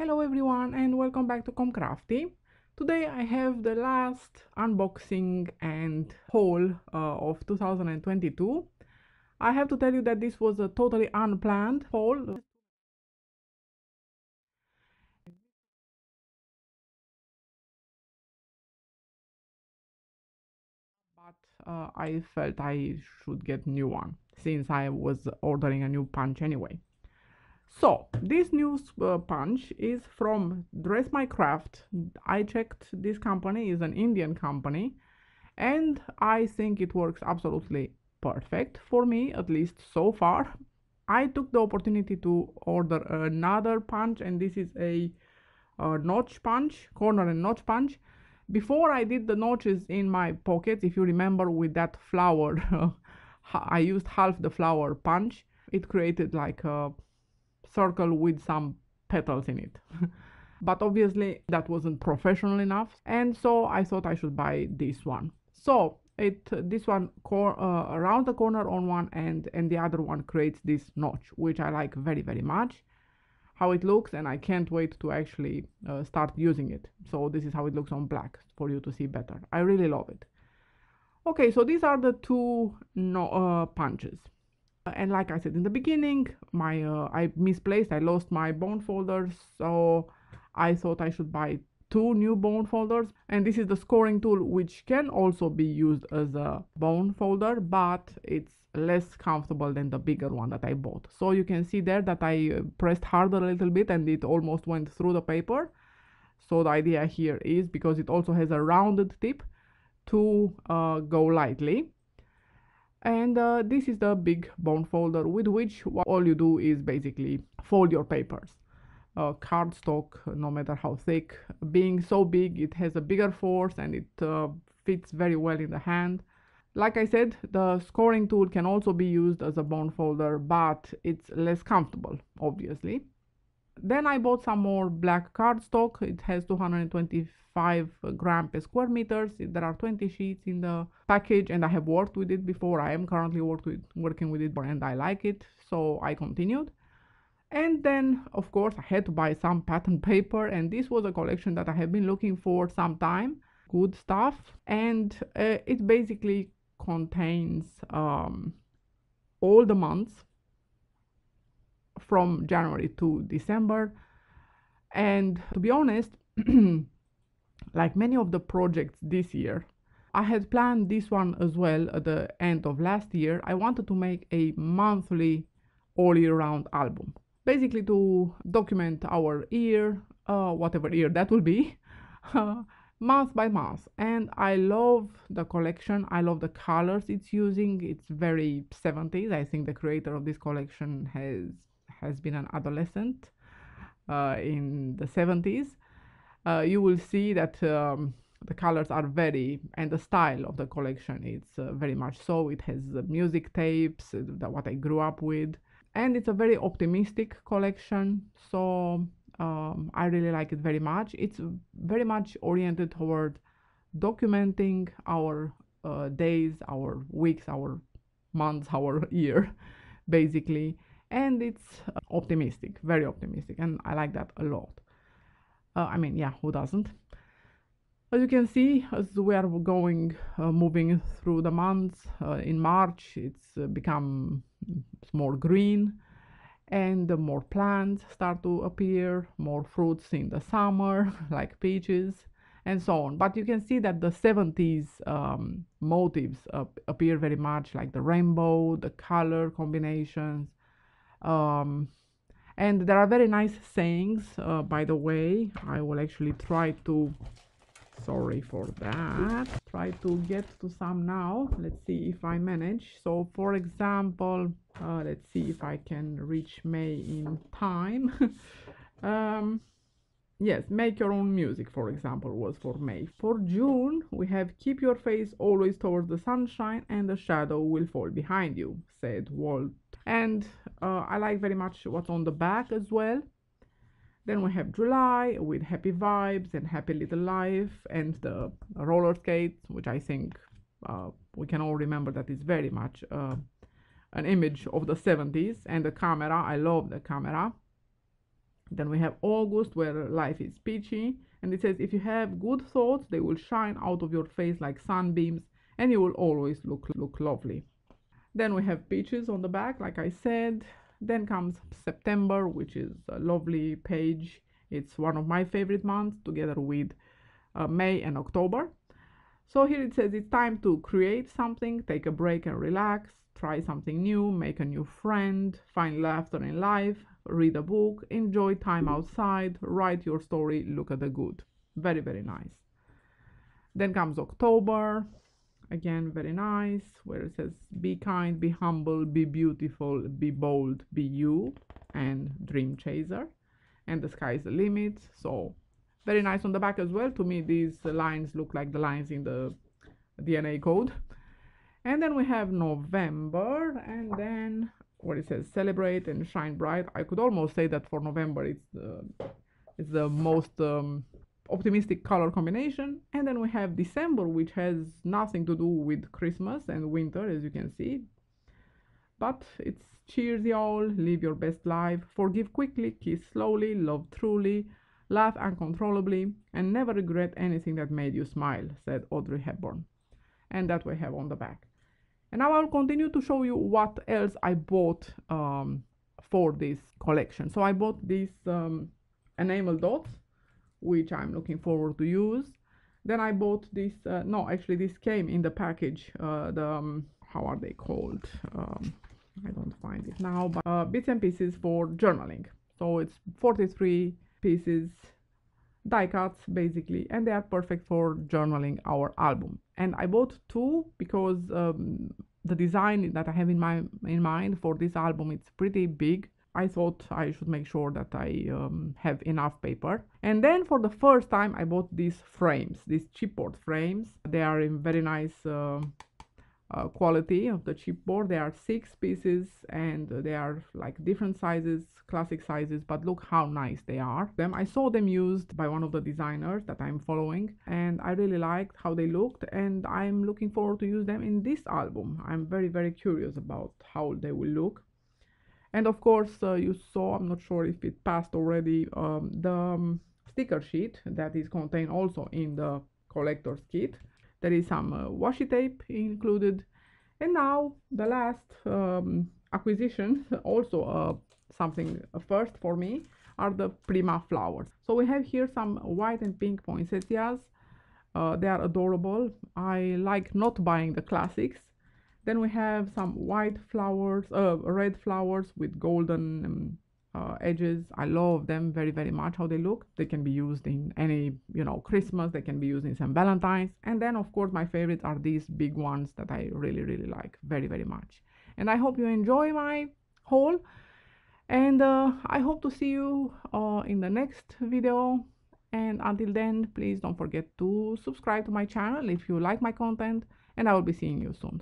Hello everyone and welcome back to Comcrafty. Today I have the last unboxing and haul uh, of 2022. I have to tell you that this was a totally unplanned haul. But uh, I felt I should get new one since I was ordering a new punch anyway. So this new uh, punch is from Dress My Craft. I checked this company is an Indian company and I think it works absolutely perfect for me at least so far. I took the opportunity to order another punch and this is a, a notch punch, corner and notch punch. Before I did the notches in my pockets, if you remember with that flower, I used half the flower punch. It created like a circle with some petals in it. but obviously that wasn't professional enough and so I thought I should buy this one. So it this one uh, around the corner on one end and the other one creates this notch which I like very very much how it looks and I can't wait to actually uh, start using it. So this is how it looks on black for you to see better. I really love it. Okay, so these are the two no, uh, punches and like I said in the beginning my uh, I misplaced I lost my bone folders so I thought I should buy two new bone folders. And this is the scoring tool which can also be used as a bone folder but it's less comfortable than the bigger one that I bought. So you can see there that I uh, pressed harder a little bit and it almost went through the paper. So the idea here is because it also has a rounded tip to uh, go lightly and uh, this is the big bone folder with which all you do is basically fold your papers. Uh, cardstock no matter how thick. Being so big it has a bigger force and it uh, fits very well in the hand. Like I said the scoring tool can also be used as a bone folder but it's less comfortable obviously then I bought some more black cardstock. It has 225 gram per square meters. There are 20 sheets in the package and I have worked with it before. I am currently with, working with it and I like it. So I continued. And then of course I had to buy some pattern paper and this was a collection that I have been looking for some time. Good stuff. And uh, it basically contains um, all the months from January to December. And to be honest, like many of the projects this year, I had planned this one as well at the end of last year. I wanted to make a monthly all year round album, basically to document our year, uh, whatever year that will be, month by month. And I love the collection. I love the colors it's using. It's very 70s. I think the creator of this collection has has been an adolescent uh, in the 70s, uh, you will see that um, the colors are very and the style of the collection is uh, very much so. It has music tapes uh, that what i grew up with and it's a very optimistic collection. So um, i really like it very much. It's very much oriented toward documenting our uh, days our weeks our months our year basically and it's optimistic very optimistic and i like that a lot. Uh, i mean yeah who doesn't? As you can see as we are going uh, moving through the months uh, in march it's uh, become more green and more plants start to appear more fruits in the summer like peaches and so on. But you can see that the 70s um, motives appear very much like the rainbow the color combinations um, and there are very nice sayings uh, by the way. I will actually try to sorry for that try to get to some now. Let's see if i manage. So for example uh, let's see if i can reach may in time. Um, yes make your own music for example was for may. For june we have keep your face always towards the sunshine and the shadow will fall behind you said walt. And uh, I like very much what's on the back as well. Then we have July with happy vibes and happy little life and the roller skates which I think uh, we can all remember that is very much uh, an image of the 70s and the camera. I love the camera then we have august where life is peachy and it says if you have good thoughts they will shine out of your face like sunbeams and you will always look look lovely. Then we have peaches on the back like i said. Then comes september which is a lovely page. It's one of my favorite months together with uh, may and october so here it says it's time to create something take a break and relax try something new make a new friend find laughter in life read a book enjoy time outside write your story look at the good. Very very nice. Then comes october. Again very nice where it says be kind be humble be beautiful be bold be you and dream chaser. And the sky is the limit so very nice on the back as well. To me these lines look like the lines in the dna code. And then we have november and then what it says celebrate and shine bright. I could almost say that for november it's the it's the most um, optimistic color combination. And then we have December which has nothing to do with Christmas and winter as you can see. But it's cheers y'all live your best life forgive quickly kiss slowly love truly laugh uncontrollably and never regret anything that made you smile said Audrey Hepburn and that we have on the back and now I'll continue to show you what else I bought um, for this collection so I bought these um, enamel dots which I'm looking forward to use. Then I bought this, uh, no, actually this came in the package, uh, the, um, how are they called? Um, I don't find it now, but uh, bits and pieces for journaling. So it's 43 pieces, die cuts basically, and they are perfect for journaling our album. And I bought two because um, the design that I have in my in mind for this album it's pretty big I thought I should make sure that I um, have enough paper. And then for the first time I bought these frames, these chipboard frames. They are in very nice uh, uh, quality of the chipboard. There are six pieces and they are like different sizes, classic sizes, but look how nice they are. Them I saw them used by one of the designers that I'm following and I really liked how they looked and I'm looking forward to use them in this album. I'm very very curious about how they will look and of course uh, you saw i'm not sure if it passed already um, the um, sticker sheet that is contained also in the collector's kit there is some uh, washi tape included. And now the last um, acquisition also uh, something first for me are the prima flowers. So we have here some white and pink poinsettias. Uh, they are adorable. I like not buying the classics. Then we have some white flowers, uh, red flowers with golden um, uh, edges. I love them very, very much how they look. They can be used in any, you know, Christmas. They can be used in some Valentine's. And then, of course, my favorites are these big ones that I really, really like very, very much. And I hope you enjoy my haul. And uh, I hope to see you uh, in the next video. And until then, please don't forget to subscribe to my channel if you like my content. And I will be seeing you soon.